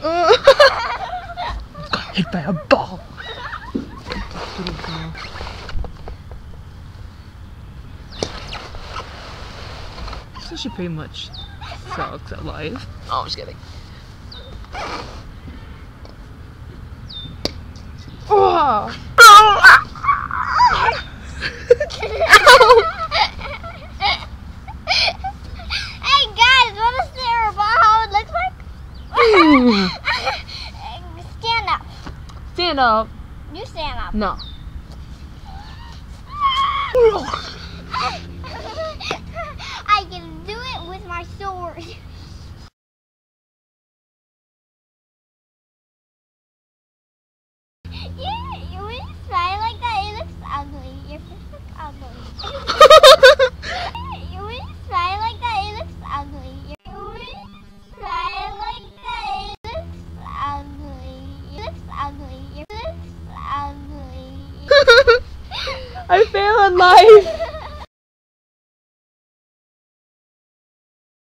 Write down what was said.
got hit by a ball. So she pretty much sucks at life. Oh, I'm just kidding. Oh. Stand up. Stand up. You stand up. No. I can do it with my sword. Yeah, you when you smile like that, it looks ugly. I fail in life.